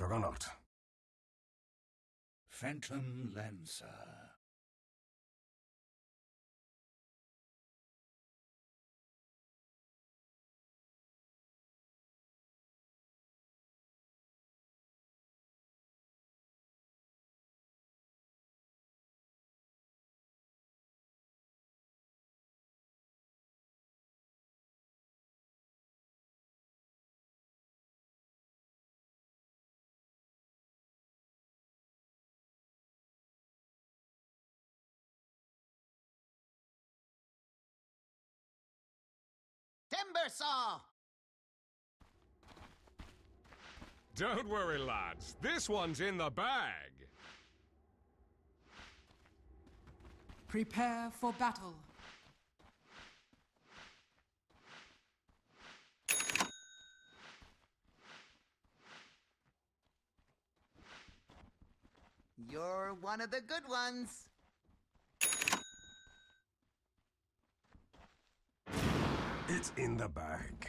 Juggernaut. Phantom Lancer. Timbersaw! Don't worry, lads. This one's in the bag. Prepare for battle. You're one of the good ones. It's in the bag.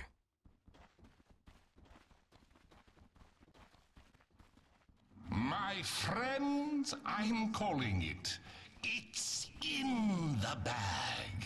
My friends, I'm calling it. It's in the bag.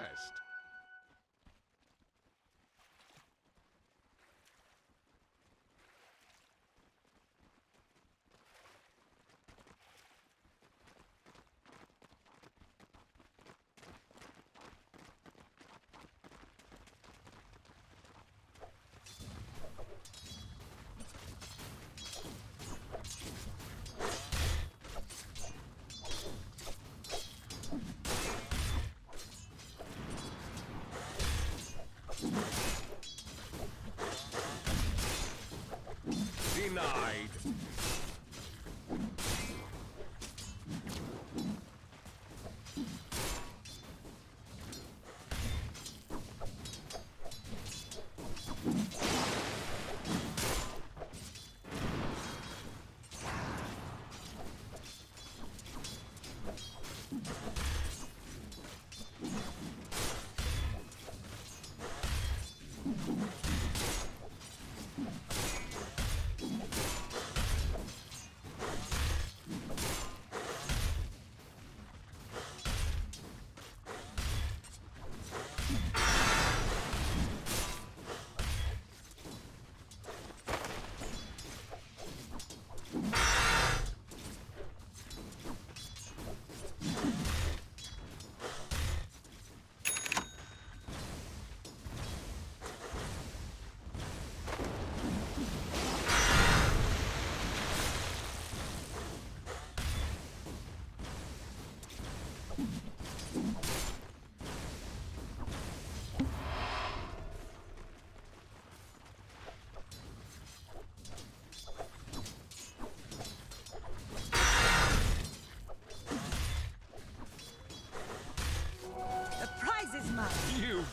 My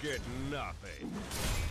get nothing.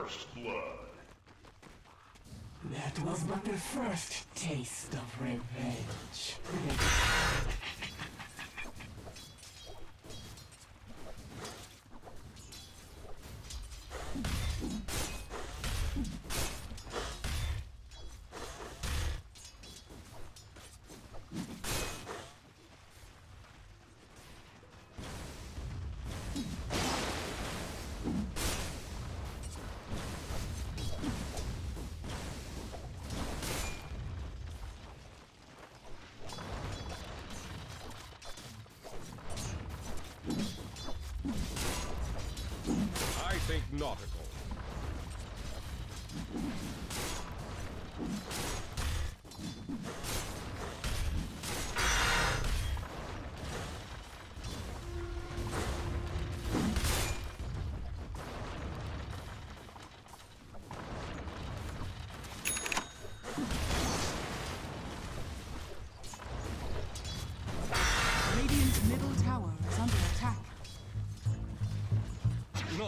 First blood. That was but the first taste of revenge.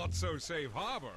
Not so safe harbor,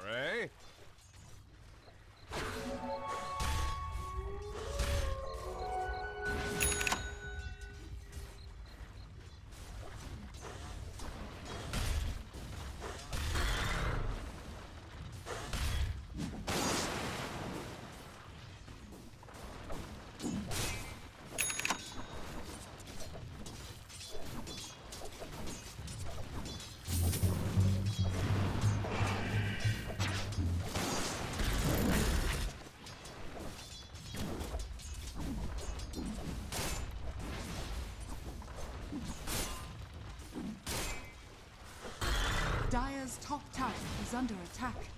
under attack.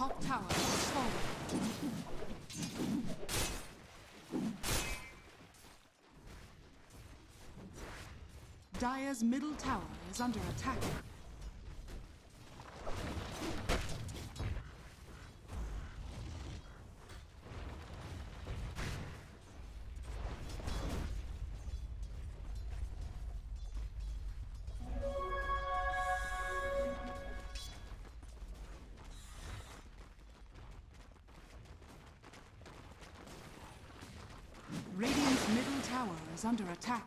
top tower has fallen. Dire's middle tower is under attack. Is under attack.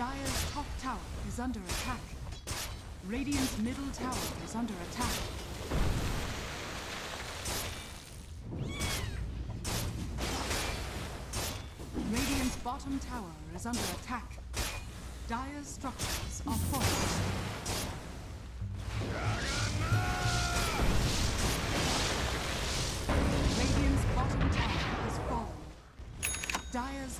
Dire's top tower is under attack. Radiant's middle tower is under attack. Radiant's bottom tower is under attack. Dire's structures are falling.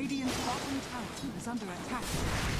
Radiant's bottom tower is under attack.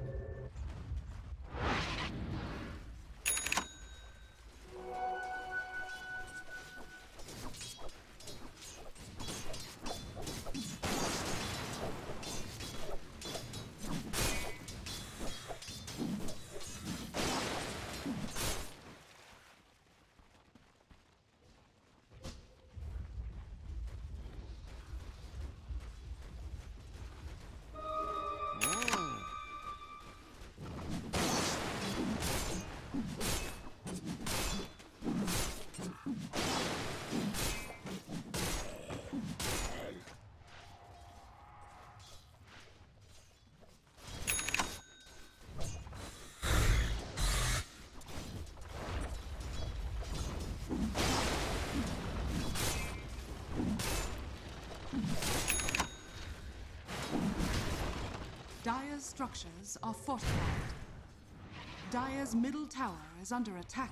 Dire's structures are fortified. Dire's middle tower is under attack.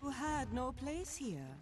Who had no place here.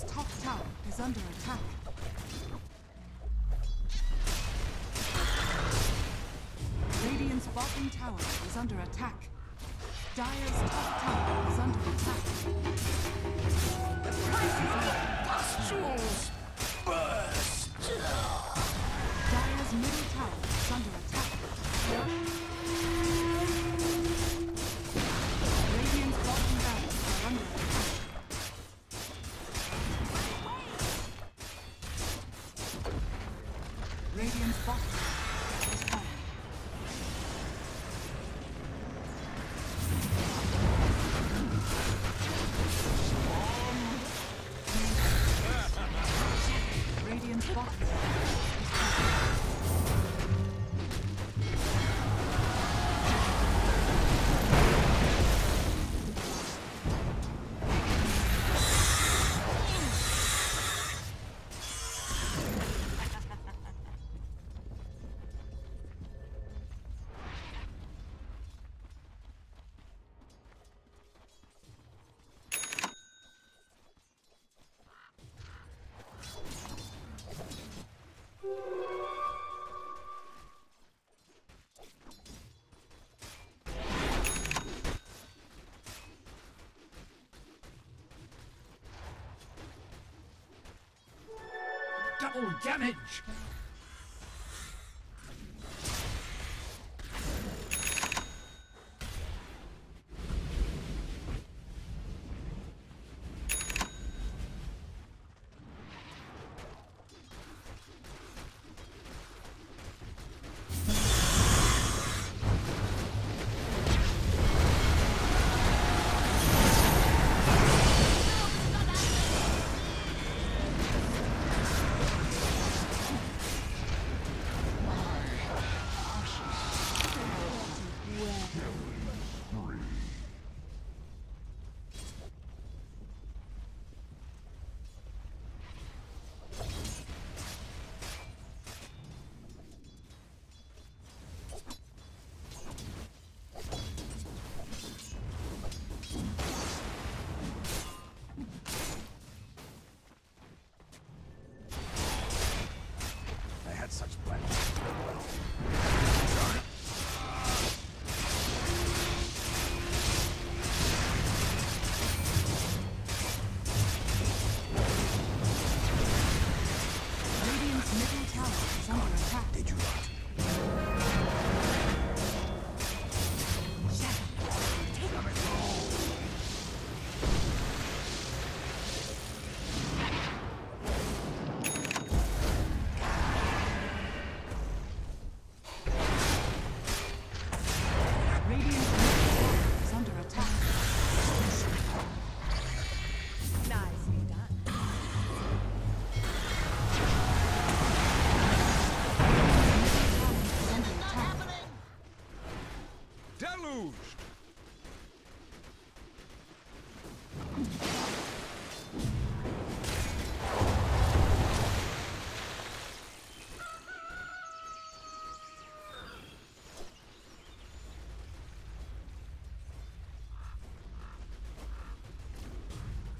Dire's top tower is under attack. Radiant's bottom tower is under attack. Dire's top tower double damage!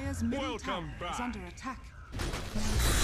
Dire's middle Welcome tower is back. under attack.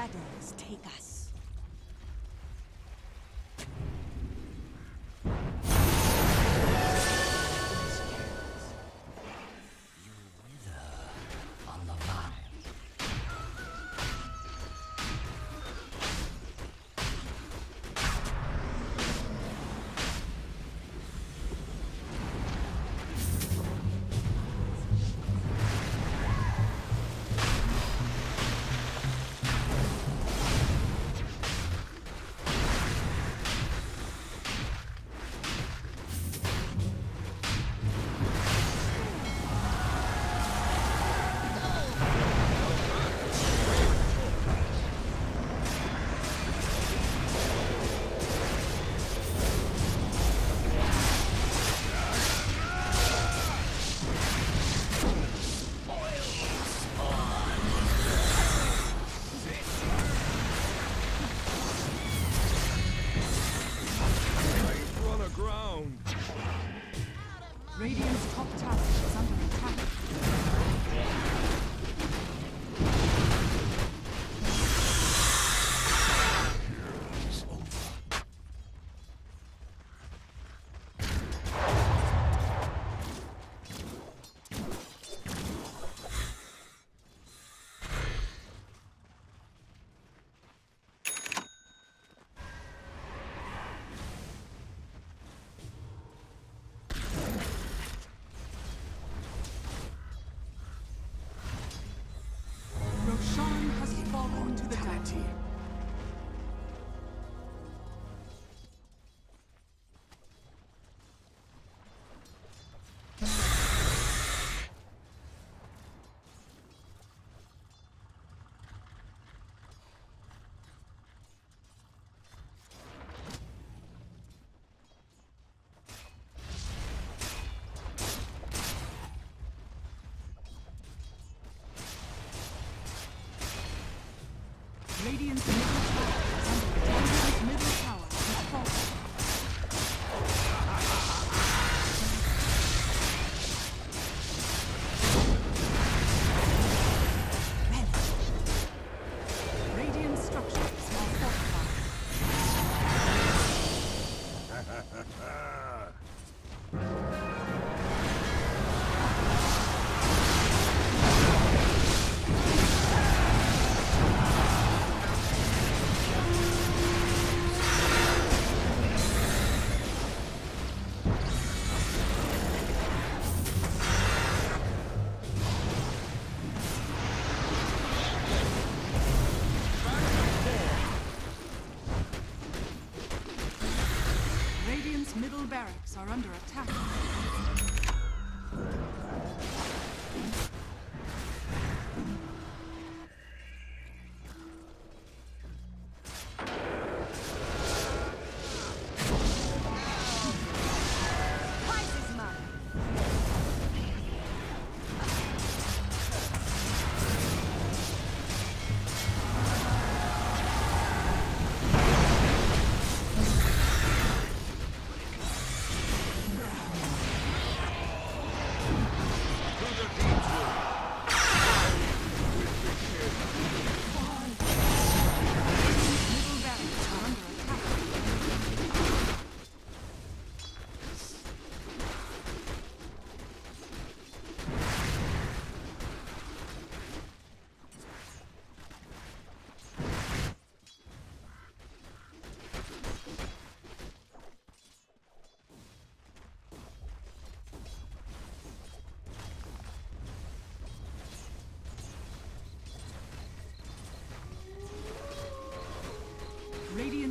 Shadows take us. Are under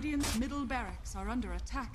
Radiant's middle barracks are under attack.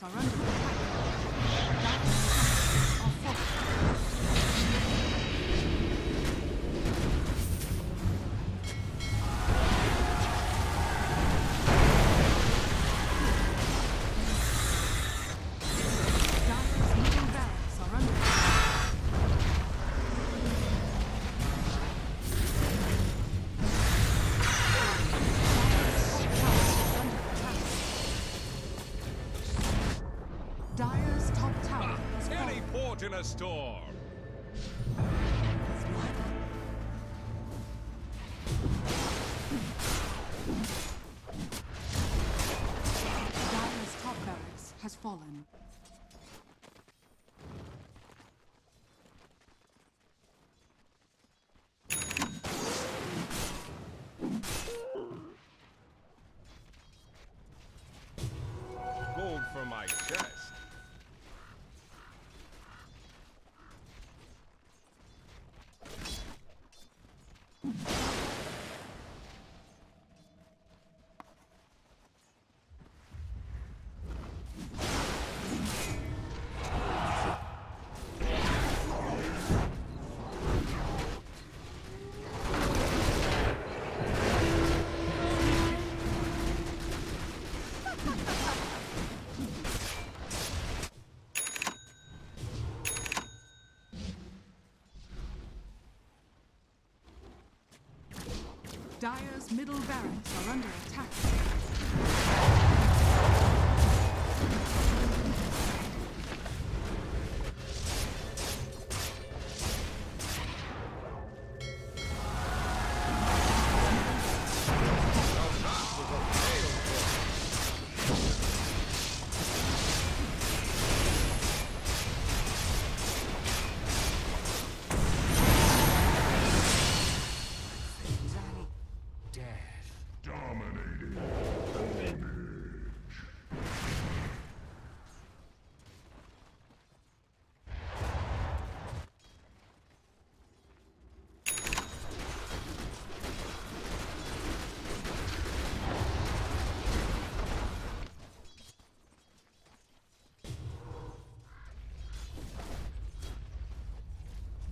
Barracks storm. Dire's top barracks has fallen. Dire's middle barracks are under attack.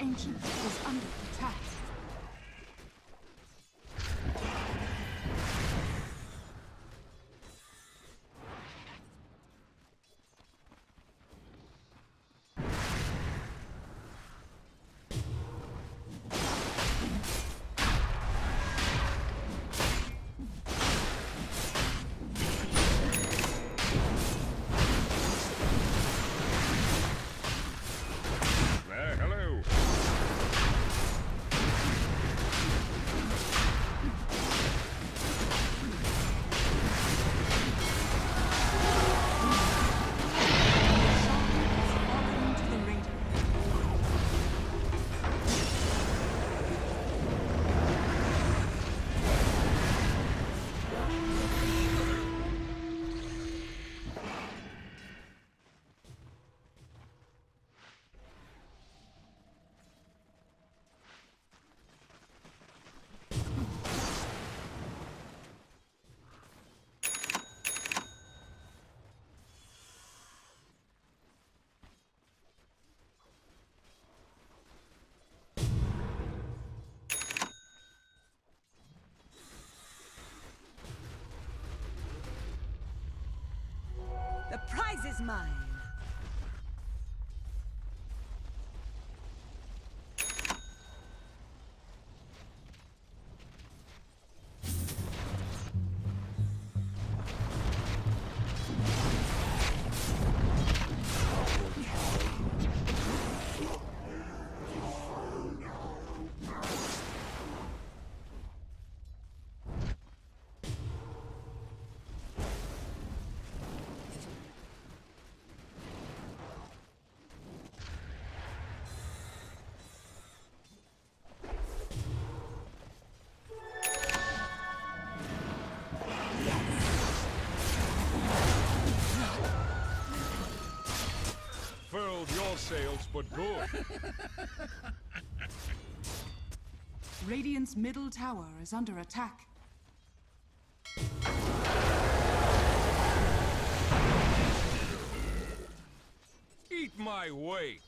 Ancient is under The prize is mine. But good. Radiant's middle tower is under attack. Eat my wake.